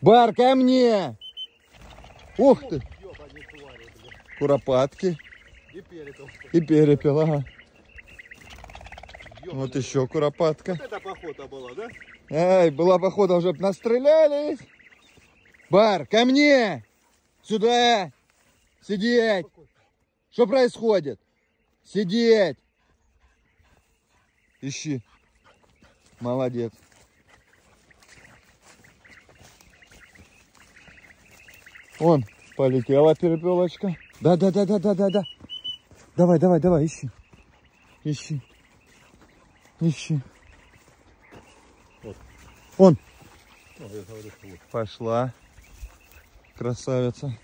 Бар, ко мне! Ух ты! Куропатки. И перепел. И перепел, ага. Вот еще куропатка. Вот это похода была, да? Ай, была похода уже настреляли. Бар, ко мне! Сюда! Сидеть! Что происходит? Сидеть! Ищи. Молодец. Вон полетела перепелочка. Да, да, да, да, да, да, да. Давай, давай, давай, ищи. Ищи. Ищи. Вот. Он. Говорю, вот. Пошла. Красавица.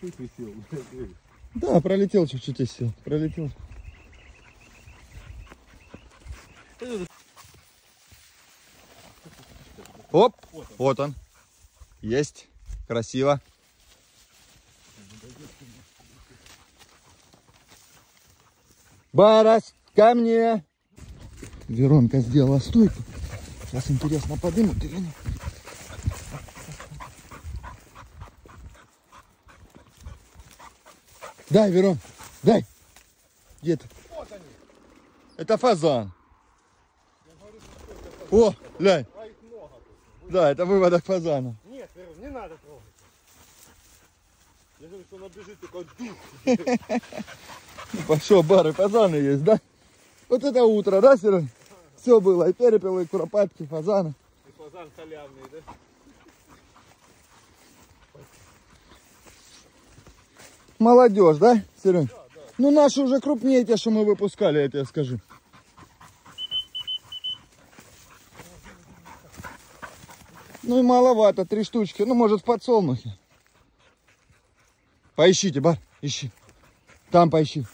Да, пролетел чуть-чуть и сел. Пролетел. Оп, вот он. Есть. Красиво. Барас, ко мне. Веронка сделала стойку. Сейчас интересно, подымут или нет. Дай, Верон, дай. Где ты? Вот они. Это фазан. О, глянь. Да, это выводок фазана. Нет, Верон, не надо трогать. Я говорю, что она бежит, только дух. Пошел, бары, фазаны есть, да? Вот это утро, да, Серег? Все было, и перепелы, и куропатки, и фазаны. И фазан халявный, да? Молодежь, да, Серег? Ну, наши уже крупнее те, что мы выпускали, я тебе скажу. Ну и маловато, три штучки. Ну, может, в подсолнухе. Поищите, бар, ищи. Там поищи.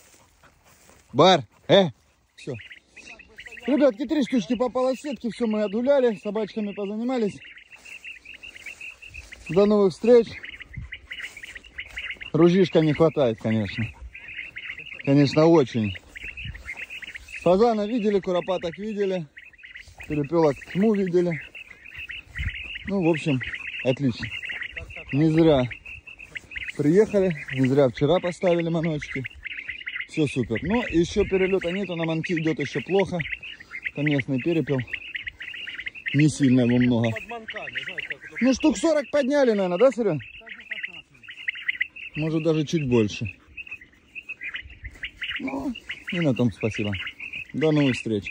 Бар, э, все. Ребятки, три штучки попало сетки, все мы отгуляли, собачками позанимались. До новых встреч. Ружишка не хватает, конечно. Конечно, очень. Фазана видели, куропаток видели, перепелок тьму видели. Ну, в общем, отлично. Не зря приехали, не зря вчера поставили маночки. Все супер. Но еще перелета нету, на манки идет еще плохо. Там местный перепел. Не сильно его много. Ну, штук 40 подняли, наверное, да, Серега? Может, даже чуть больше. Ну, и на том спасибо. До новых встреч.